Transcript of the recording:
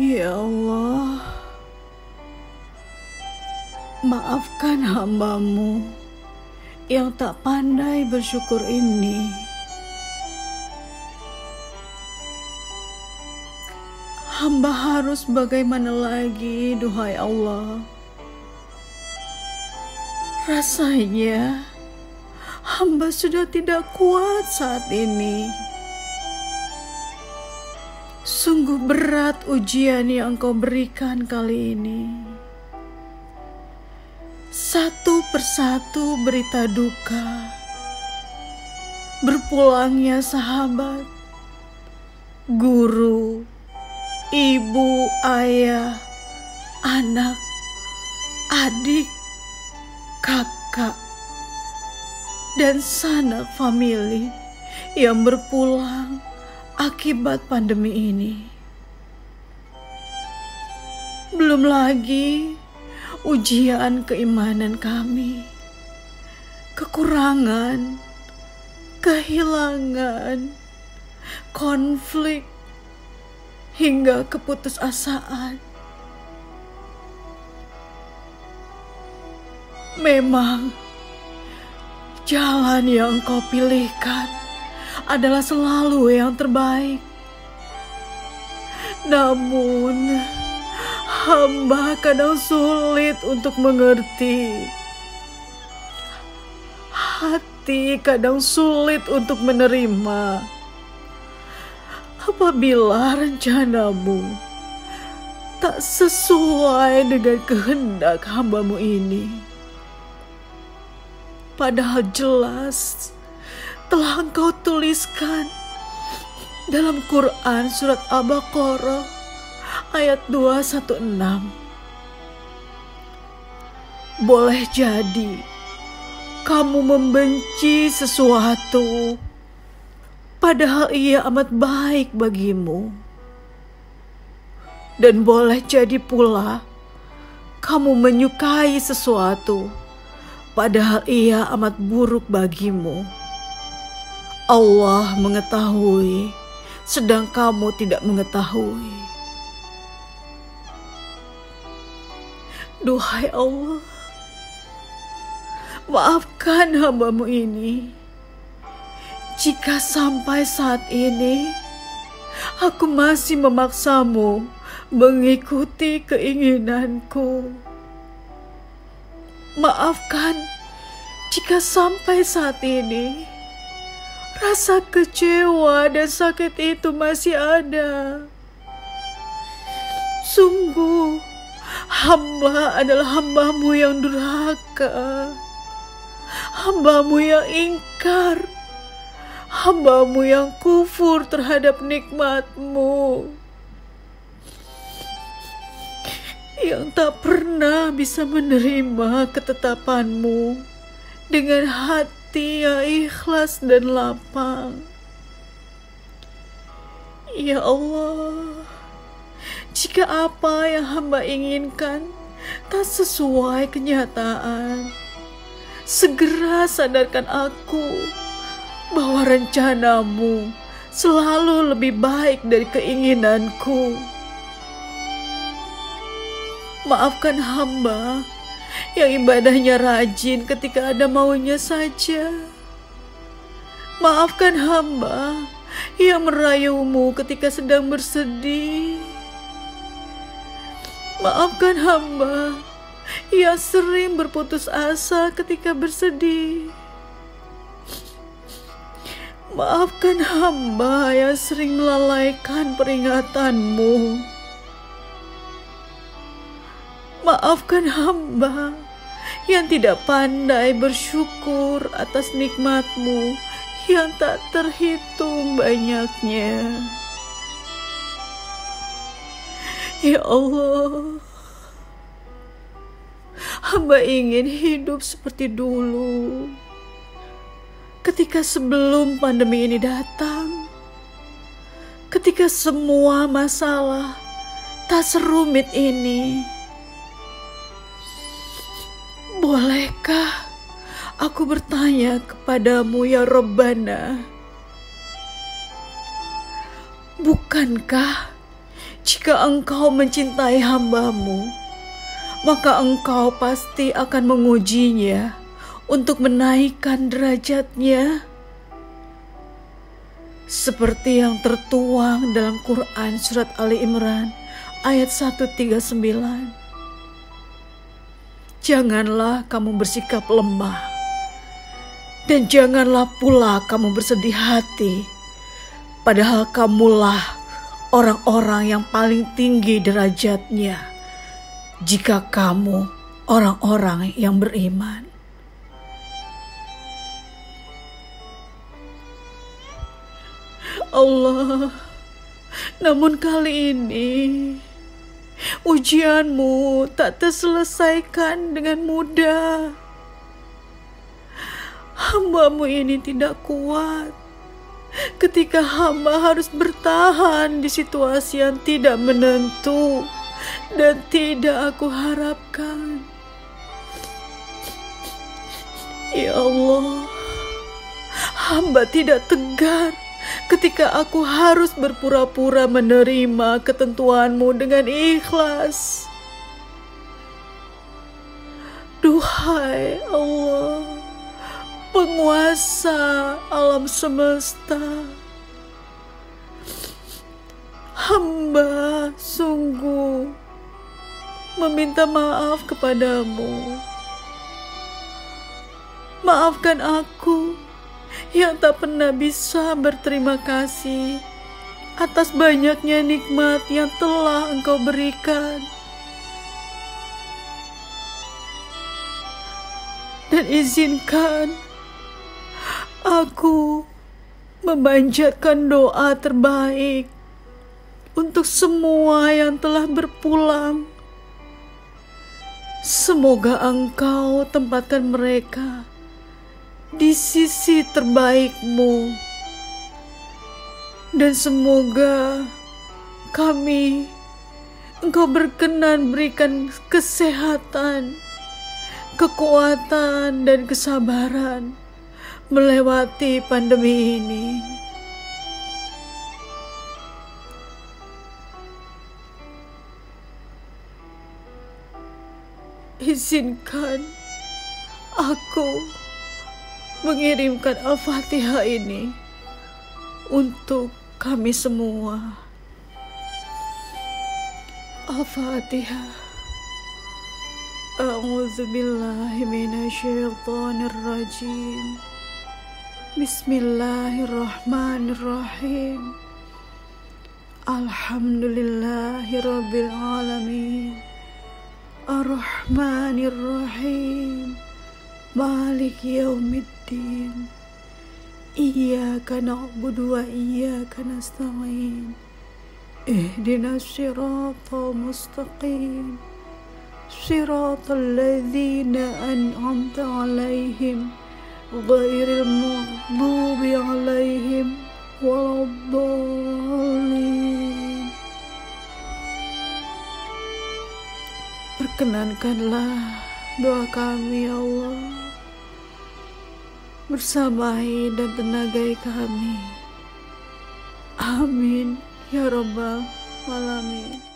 Ya Allah, maafkan hambamu yang tak pandai bersyukur ini. Hamba harus bagaimana lagi, duhai Allah? Rasanya hamba sudah tidak kuat saat ini. Sungguh berat ujian yang kau berikan kali ini. Satu persatu berita duka. Berpulangnya sahabat, guru, ibu, ayah, anak, adik, kakak, dan sanak famili yang berpulang akibat pandemi ini. Belum lagi ujian keimanan kami, kekurangan, kehilangan, konflik, hingga keputusasaan. Memang jalan yang kau pilihkan adalah selalu yang terbaik. Namun, hamba kadang sulit untuk mengerti. Hati kadang sulit untuk menerima. Apabila rencanamu tak sesuai dengan kehendak hambamu ini. Padahal jelas telah engkau tuliskan dalam Quran surat Al-Baqarah ayat 216. Boleh jadi kamu membenci sesuatu padahal ia amat baik bagimu. Dan boleh jadi pula kamu menyukai sesuatu padahal ia amat buruk bagimu. Allah mengetahui, sedang kamu tidak mengetahui. Duhai Allah, maafkan hambamu ini. Jika sampai saat ini aku masih memaksamu mengikuti keinginanku. Maafkan jika sampai saat ini rasa kecewa dan sakit itu masih ada. Sungguh, hamba adalah hambamu yang durhaka, hambamu yang ingkar, hambamu yang kufur terhadap nikmatmu. yang tak pernah bisa menerima ketetapanmu dengan hati yang ikhlas dan lapang. Ya Allah, jika apa yang hamba inginkan tak sesuai kenyataan, segera sadarkan aku bahwa rencanamu selalu lebih baik dari keinginanku. Maafkan hamba yang ibadahnya rajin ketika ada maunya saja. Maafkan hamba yang merayumu ketika sedang bersedih. Maafkan hamba yang sering berputus asa ketika bersedih. Maafkan hamba yang sering melalaikan peringatanmu. Maafkan hamba yang tidak pandai bersyukur atas nikmatmu yang tak terhitung banyaknya. Ya Allah, hamba ingin hidup seperti dulu. Ketika sebelum pandemi ini datang, ketika semua masalah tak serumit ini. Bolehkah aku bertanya kepadamu ya Rabbana? Bukankah jika engkau mencintai hambamu, maka engkau pasti akan mengujinya untuk menaikkan derajatnya. Seperti yang tertuang dalam Quran Surat Ali Imran ayat 139. Janganlah kamu bersikap lemah. Dan janganlah pula kamu bersedih hati, padahal kamulah orang-orang yang paling tinggi derajatnya. Jika kamu orang-orang yang beriman. Allah, namun kali ini ujianmu tak terselesaikan dengan mudah. Hambamu ini tidak kuat ketika hamba harus bertahan di situasi yang tidak menentu dan tidak aku harapkan. Ya Allah, hamba tidak tegar ketika aku harus berpura-pura menerima ketentuanmu dengan ikhlas. Duhai Allah, penguasa alam semesta, hamba sungguh meminta maaf kepadamu. Maafkan aku yang tak pernah bisa berterima kasih atas banyaknya nikmat yang telah Engkau berikan. Dan izinkan aku memanjatkan doa terbaik untuk semua yang telah berpulang. Semoga Engkau tempatkan mereka di sisi terbaikmu. Dan semoga kami Engkau berkenan berikan kesehatan, kekuatan, dan kesabaran melewati pandemi ini. Izinkan aku mengirimkan Al-Fatihah ini untuk kami semua. Al-Fatihah. أعوذ بالله من الشيطان الرجيم بسم الله الرحمن الرحيم الحمد لله رب العالمين الرحمن الرحيم مالك يوم الدين الدين إياك نعبد وإياك نستعين اهدنا الصراط المستقيم صراط الذين أنعمت عليهم غير المغضوب عليهم ولا الضالين Perkenankanlah doa kami ya Allah bersamai dan tenagai kami. Amin ya Rabbal Alamin.